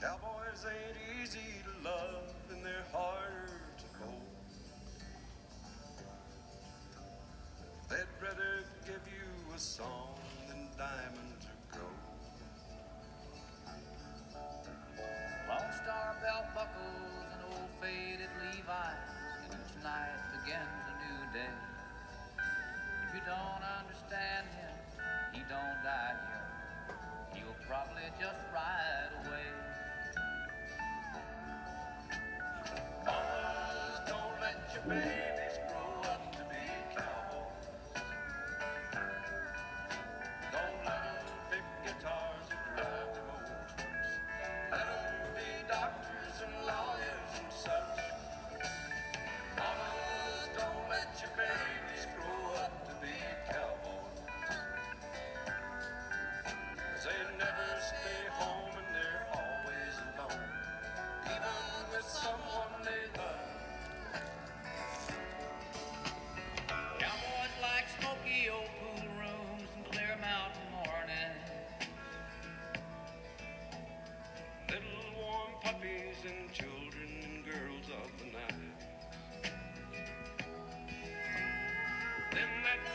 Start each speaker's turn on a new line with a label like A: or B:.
A: Cowboys ain't easy to love and they're harder to hold. They'd rather give you a song than diamonds or gold.
B: Lone Star belt buckles and old faded Levi's, and each night begins a new day. If you don't understand him, he don't die young. He'll probably just ride away.
A: man. Then that